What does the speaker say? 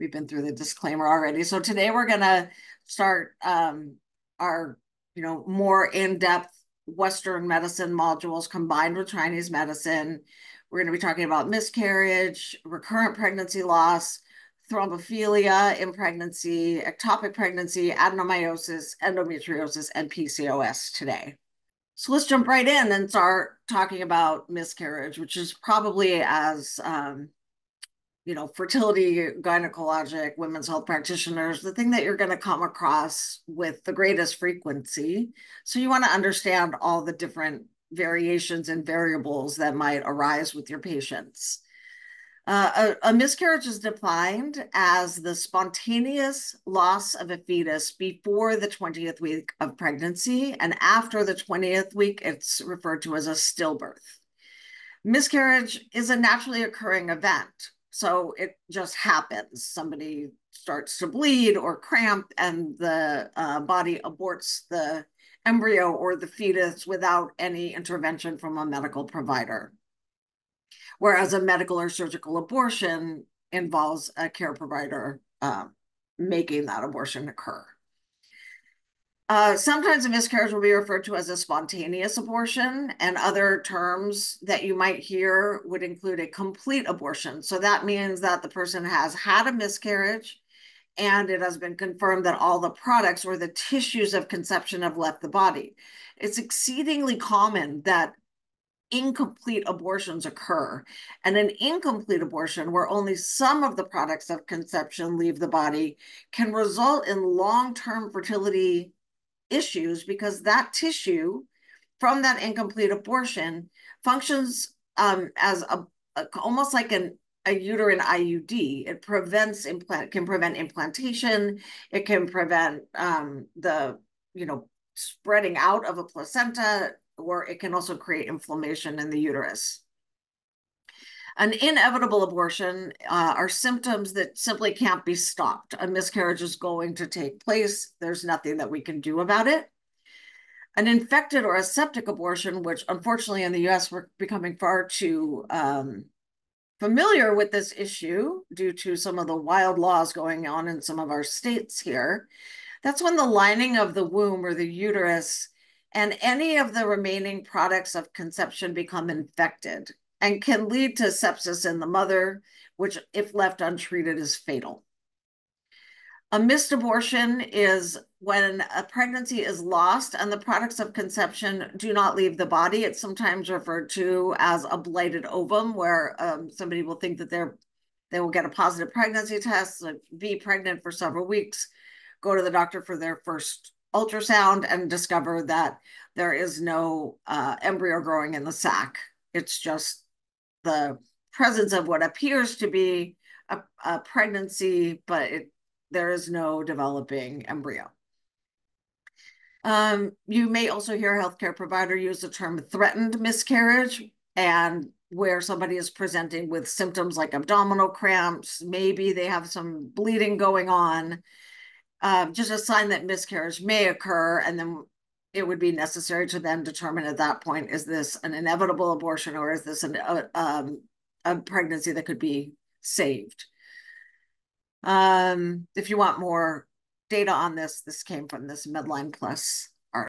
we've been through the disclaimer already. So today we're going to start um, our, you know, more in-depth Western medicine modules combined with Chinese medicine. We're going to be talking about miscarriage, recurrent pregnancy loss, thrombophilia in pregnancy, ectopic pregnancy, adenomyosis, endometriosis, and PCOS today. So let's jump right in and start talking about miscarriage, which is probably as um, you know, fertility, gynecologic, women's health practitioners, the thing that you're going to come across with the greatest frequency. So you want to understand all the different variations and variables that might arise with your patients. Uh, a, a, miscarriage is defined as the spontaneous loss of a fetus before the 20th week of pregnancy, and after the 20th week, it's referred to as a stillbirth. Miscarriage is a naturally occurring event, so it just happens. Somebody starts to bleed or cramp, and the uh, body aborts the embryo or the fetus without any intervention from a medical provider whereas a medical or surgical abortion involves a care provider uh, making that abortion occur. Uh, sometimes a miscarriage will be referred to as a spontaneous abortion, and other terms that you might hear would include a complete abortion. So that means that the person has had a miscarriage and it has been confirmed that all the products or the tissues of conception have left the body. It's exceedingly common that incomplete abortions occur. And an incomplete abortion, where only some of the products of conception leave the body, can result in long term fertility issues because that tissue from that incomplete abortion functions um, as a, a, almost like an a uterine IUD. It prevents implant can prevent implantation. It can prevent um, the you know spreading out of a placenta or it can also create inflammation in the uterus. An inevitable abortion uh, are symptoms that simply can't be stopped. A miscarriage is going to take place. There's nothing that we can do about it. An infected or a septic abortion, which unfortunately in the US we're becoming far too um, familiar with this issue due to some of the wild laws going on in some of our states here. That's when the lining of the womb or the uterus and any of the remaining products of conception become infected and can lead to sepsis in the mother, which, if left untreated, is fatal. A missed abortion is when a pregnancy is lost and the products of conception do not leave the body. It's sometimes referred to as a blighted ovum, where um, somebody will think that they're they will get a positive pregnancy test, be pregnant for several weeks, go to the doctor for their first ultrasound and discover that there is no uh, embryo growing in the sac. It's just the presence of what appears to be a, a pregnancy, but it, there is no developing embryo. Um, you may also hear a healthcare provider use the term threatened miscarriage and where somebody is presenting with symptoms like abdominal cramps, maybe they have some bleeding going on, um, just a sign that miscarriage may occur, and then it would be necessary to then determine at that point, is this an inevitable abortion or is this an, uh, um, a pregnancy that could be saved? Um, if you want more data on this, this came from this Medline Plus